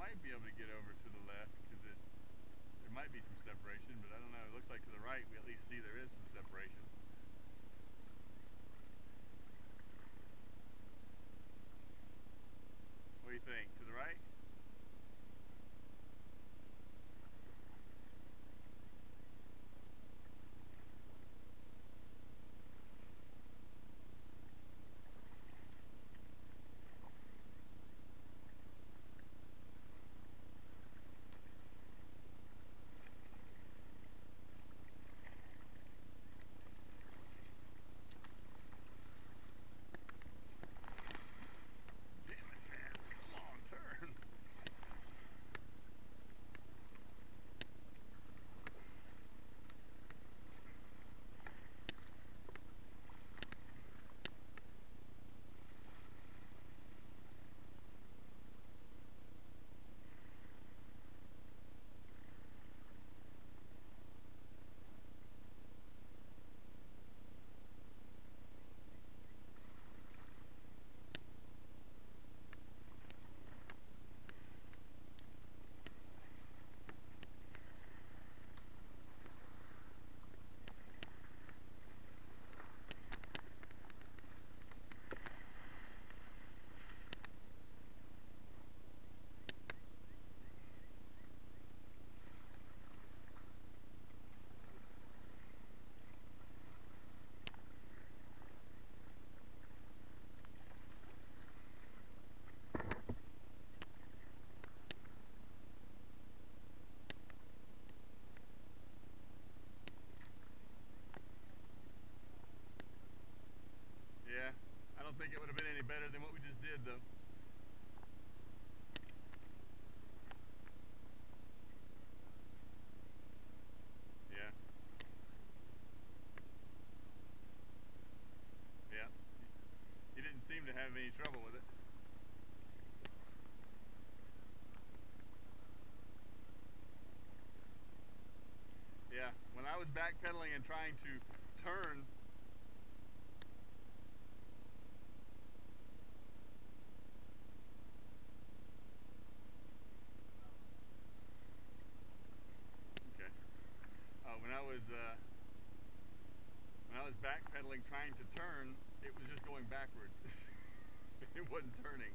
might be able to get over to the left because it there might be some separation, but I don't know. It looks like to the right we at least see there is some separation. What do you think? To the right? Yeah, I don't think it would have been any better than what we just did though. Yeah. Yeah. You didn't seem to have any trouble with it. Yeah, when I was backpedaling and trying to turn Okay. Uh, when I was uh, when I was backpedaling trying to turn, it was just going backwards. it wasn't turning.